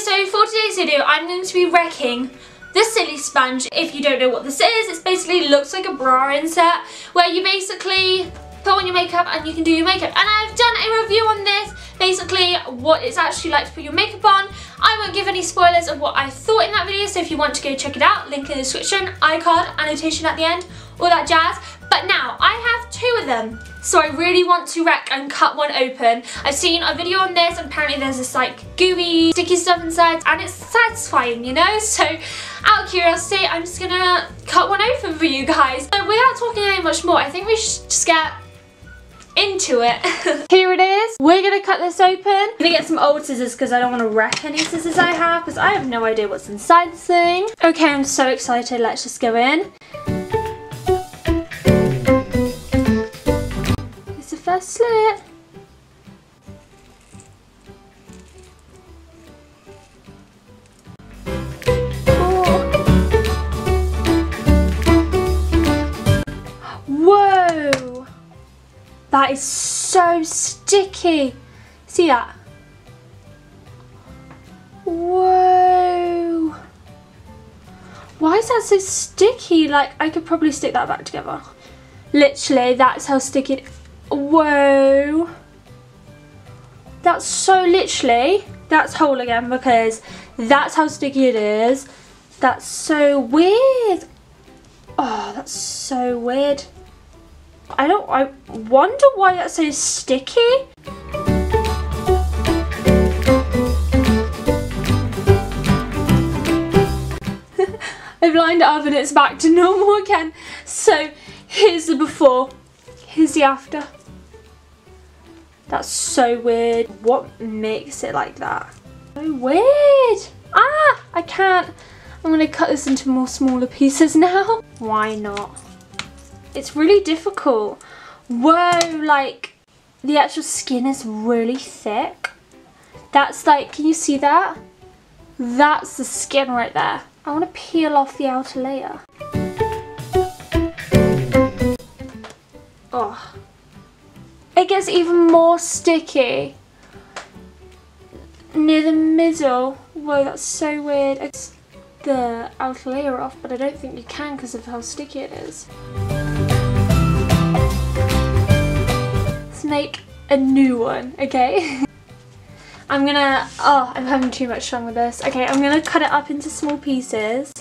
so for today's video, I'm going to be wrecking the Silisponge. If you don't know what this is, it basically looks like a bra insert where you basically put on your makeup and you can do your makeup. And I've done a review on this, basically what it's actually like to put your makeup on. I won't give any spoilers of what I thought in that video, so if you want to go check it out, link in the description, iCard, annotation at the end, all that jazz. Them. So I really want to wreck and cut one open. I've seen a video on this and apparently there's this like gooey, sticky stuff inside and it's satisfying, you know? So out of curiosity, I'm just gonna cut one open for you guys. So without talking any much more, I think we should just get into it. Here it is. We're gonna cut this open. I'm gonna get some old scissors because I don't want to wreck any scissors I have because I have no idea what's inside this thing. Okay, I'm so excited. Let's just go in. Slit. Oh. Whoa! That is so sticky. See that? Whoa! Why is that so sticky? Like, I could probably stick that back together. Literally, that's how sticky Whoa. That's so literally, that's whole again because that's how sticky it is. That's so weird. Oh, that's so weird. I don't, I wonder why that's so sticky. I've lined it up and it's back to normal again. So here's the before, here's the after. That's so weird. What makes it like that? So weird. Ah, I can't. I'm going to cut this into more smaller pieces now. Why not? It's really difficult. Whoa, like the actual skin is really thick. That's like, can you see that? That's the skin right there. I want to peel off the outer layer. Oh, gets even more sticky near the middle. Whoa, that's so weird. It's the outer layer off, but I don't think you can because of how sticky it is. Let's make a new one, okay? I'm gonna, oh, I'm having too much fun with this. Okay, I'm gonna cut it up into small pieces.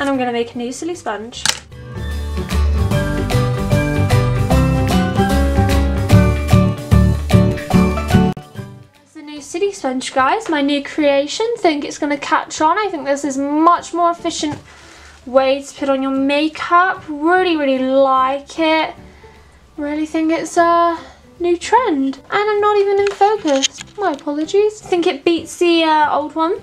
And I'm gonna make a new Silisponge. Guys, my new creation. Think it's going to catch on. I think this is much more efficient way to put on your makeup. Really, really like it. Really think it's a new trend. And I'm not even in focus. My apologies. think it beats the uh, old one.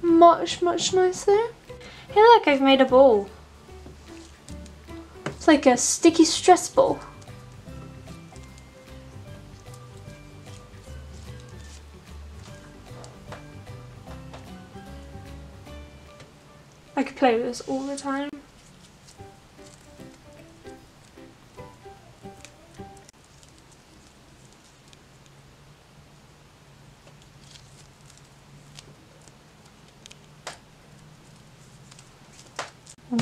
Much, much nicer. Hey look, I've made a ball. It's like a sticky stress ball. I could play with this all the time.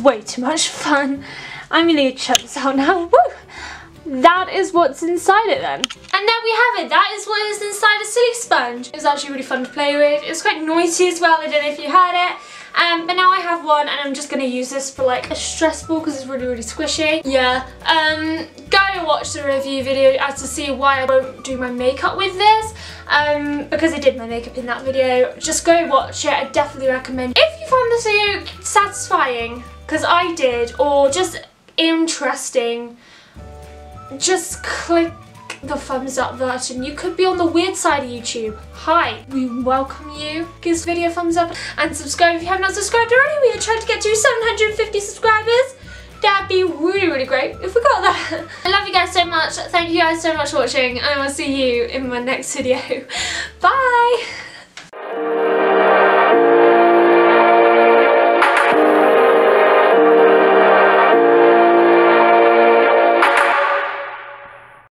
Way too much fun. I'm gonna check this out now. Woo! That is what's inside it then. And there we have it. That is what is inside a Silisponge. It was actually really fun to play with. It was quite noisy as well. I don't know if you heard it. Um, but now I have one and I'm just going to use this for like a stress ball because it's really, really squishy. Yeah. Um, go and watch the review video as to see why I won't do my makeup with this. Um, because I did my makeup in that video. Just go watch it. I definitely recommend. If you found this video satisfying, because I did, or just interesting, just click the thumbs up button. You could be on the weird side of YouTube. Hi, we welcome you. Give this video a thumbs up and subscribe if you have not subscribed already. We are trying to get to 750 subscribers. That'd be really, really great if we got that. I love you guys so much. Thank you guys so much for watching. I will see you in my next video. Bye!